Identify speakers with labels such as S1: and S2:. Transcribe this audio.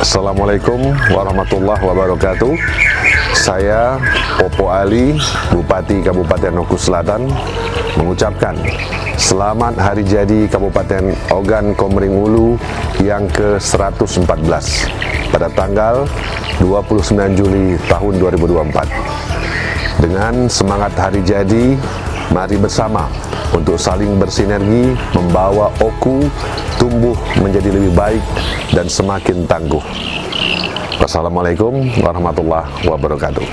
S1: Assalamualaikum warahmatullahi wabarakatuh. Saya Popo Ali, Bupati Kabupaten Oku Selatan, mengucapkan selamat hari jadi Kabupaten Ogan Komering Ulu yang ke-114 pada tanggal 29 Juli tahun 2024. Dengan semangat hari jadi, mari bersama untuk saling bersinergi membawa Oku tumbuh menjadi lebih baik dan semakin tangguh. Wassalamualaikum warahmatullahi wabarakatuh.